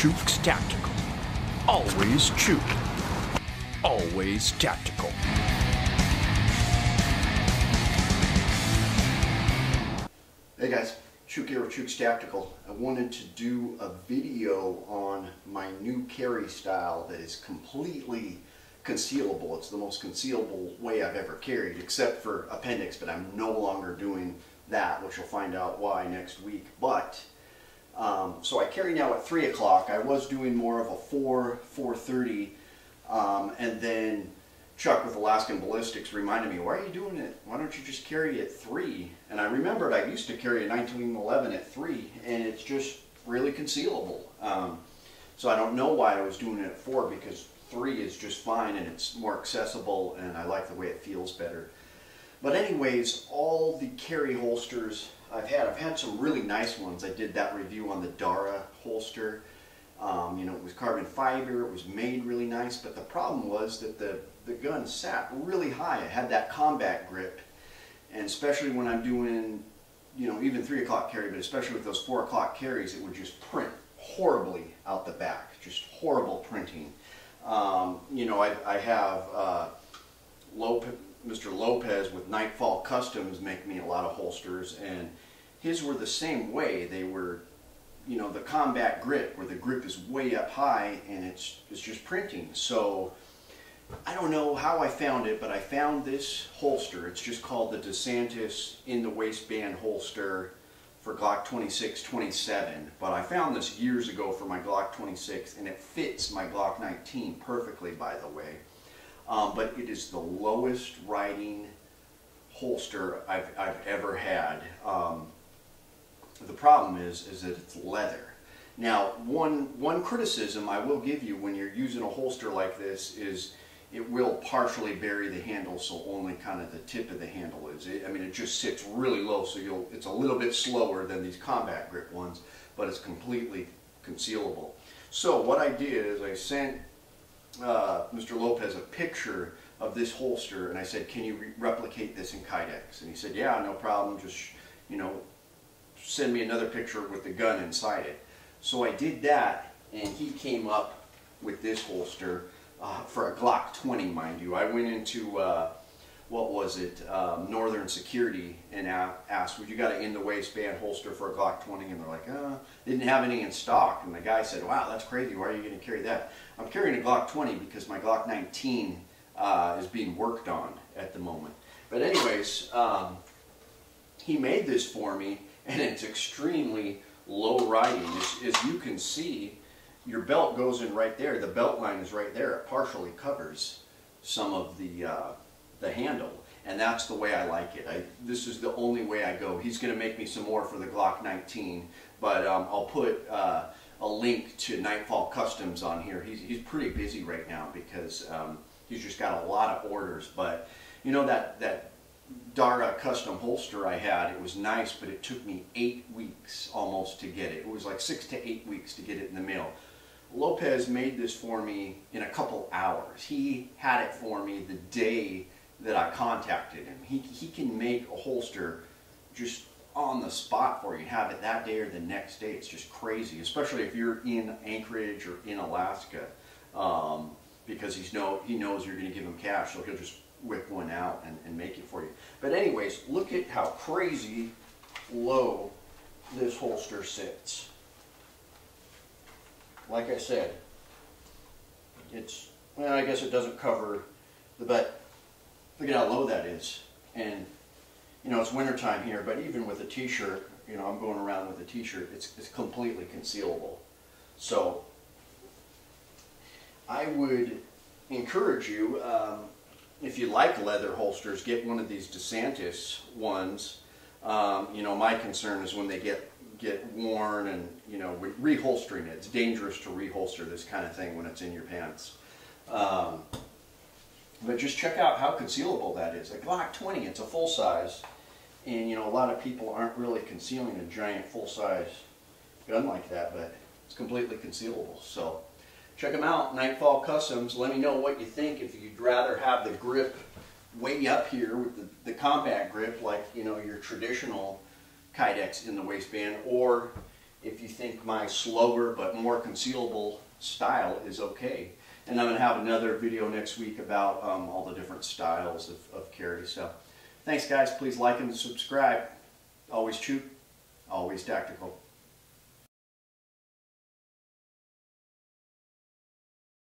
Chuke's Tactical. Always Chuke. Always tactical. Hey guys, Chuke here with Chuke's Tactical. I wanted to do a video on my new carry style that is completely concealable. It's the most concealable way I've ever carried, except for appendix, but I'm no longer doing that, which you'll find out why next week. But, um, so I carry now at 3 o'clock. I was doing more of a 4, 4.30, um, and then Chuck with Alaskan Ballistics reminded me, why are you doing it? Why don't you just carry at 3? And I remembered I used to carry a 1911 at 3, and it's just really concealable. Um, so I don't know why I was doing it at 4, because 3 is just fine, and it's more accessible, and I like the way it feels better. But anyways, all the carry holsters I've had, I've had some really nice ones. I did that review on the Dara holster. Um, you know, it was carbon fiber, it was made really nice, but the problem was that the, the gun sat really high. It had that combat grip, and especially when I'm doing, you know, even 3 o'clock carry, but especially with those 4 o'clock carries, it would just print horribly out the back, just horrible printing. Um, you know, I, I have uh, Lopez, Mr. Lopez with Nightfall Customs make me a lot of holsters, and his were the same way. They were you know, the combat grip where the grip is way up high and it's, it's just printing. So I don't know how I found it, but I found this holster. It's just called the DeSantis in the waistband holster for Glock 26 27. But I found this years ago for my Glock 26 and it fits my Glock 19 perfectly, by the way. Um, but it is the lowest riding holster I've, I've ever had. Um, the problem is, is that it's leather. Now, one, one criticism I will give you when you're using a holster like this is it will partially bury the handle so only kind of the tip of the handle is. It, I mean, it just sits really low so you'll, it's a little bit slower than these combat grip ones, but it's completely concealable. So what I did is I sent uh, Mr. Lopez a picture of this holster and I said, can you re replicate this in Kydex? And he said, yeah, no problem, just, you know, send me another picture with the gun inside it. So I did that, and he came up with this holster uh, for a Glock 20, mind you. I went into, uh, what was it, um, Northern Security, and asked, would you got an in-the-waistband holster for a Glock 20? And they're like, uh, they didn't have any in stock. And the guy said, wow, that's crazy. Why are you going to carry that? I'm carrying a Glock 20 because my Glock 19 uh, is being worked on at the moment. But anyways, um, he made this for me and it's extremely low riding. As, as, you can see, your belt goes in right there. The belt line is right there. It partially covers some of the, uh, the handle. And that's the way I like it. I, this is the only way I go. He's going to make me some more for the Glock 19, but um, I'll put uh, a link to Nightfall Customs on here. He's, he's pretty busy right now because um, he's just got a lot of orders. But you know that, that Dara custom holster I had, it was nice, but it took me eight weeks almost to get it. It was like six to eight weeks to get it in the mail. Lopez made this for me in a couple hours. He had it for me the day that I contacted him. He, he can make a holster just on the spot for you, have it that day or the next day. It's just crazy, especially if you're in Anchorage or in Alaska, um, because he's know, he knows you're going to give him cash, so he'll just whip one out and, and make it for you. But anyways, look at how crazy low this holster sits. Like I said, it's, well, I guess it doesn't cover the, but look at how low that is. And, you know, it's wintertime here, but even with a t-shirt, you know, I'm going around with a t-shirt, it's, it's completely concealable. So, I would encourage you, um, if you like leather holsters, get one of these DeSantis ones. Um, you know, my concern is when they get get worn and, you know, reholstering it. It's dangerous to reholster this kind of thing when it's in your pants. Um, but just check out how concealable that is. A Glock 20, it's a full size. And, you know, a lot of people aren't really concealing a giant full size gun like that, but it's completely concealable. So, check them out, Nightfall Customs. Let me know what you think. If you'd rather have the grip way up here with the, the combat grip like, you know, your traditional Kydex in the waistband, or if you think my slower but more concealable style is okay. And I'm going to have another video next week about um, all the different styles of, of carry. So thanks guys. Please like and subscribe. Always true, always tactical.